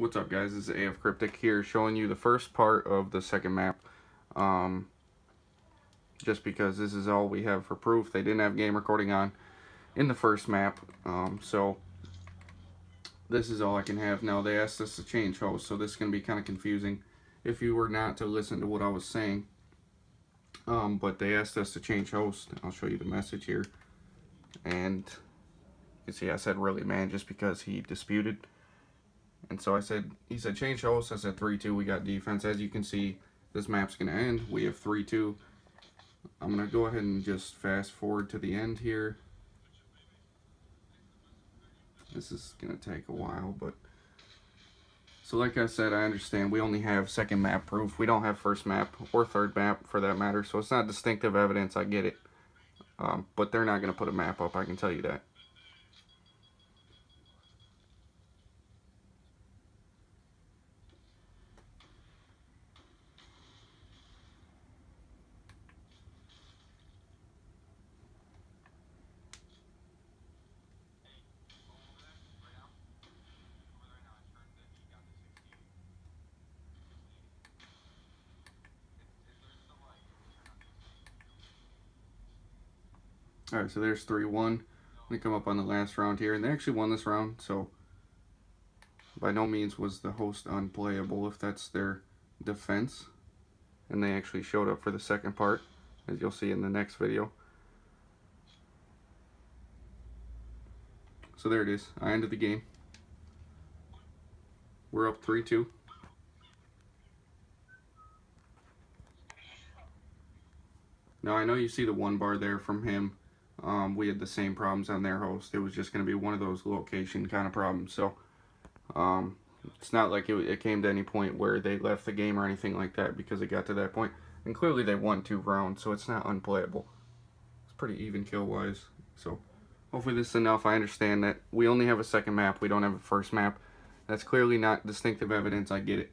What's up guys, this is AF Cryptic here showing you the first part of the second map. Um, just because this is all we have for proof. They didn't have game recording on in the first map. Um, so this is all I can have. Now they asked us to change host, so this is going to be kind of confusing if you were not to listen to what I was saying. Um, but they asked us to change host. I'll show you the message here. And you see I said really man just because he disputed. And so I said, he said change host. I said 3-2. We got defense. As you can see, this map's going to end. We have 3-2. I'm going to go ahead and just fast forward to the end here. This is going to take a while, but... So like I said, I understand we only have second map proof. We don't have first map or third map for that matter. So it's not distinctive evidence. I get it. Um, but they're not going to put a map up. I can tell you that. All right, so there's 3-1. We come up on the last round here, and they actually won this round, so by no means was the host unplayable if that's their defense. And they actually showed up for the second part, as you'll see in the next video. So there it is. I ended the game. We're up 3-2. Now I know you see the one bar there from him um, we had the same problems on their host. It was just going to be one of those location kind of problems. So um, it's not like it, it, came to any point where they left the game or anything like that because it got to that point. And clearly they won two rounds, so it's not unplayable. It's pretty even kill-wise. So hopefully this is enough. I understand that we only have a second map. We don't have a first map. That's clearly not distinctive evidence. I get it.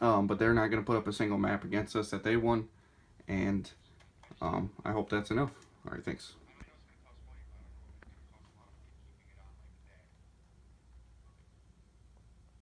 Um, but they're not going to put up a single map against us that they won. And um, I hope that's enough. All right, thanks.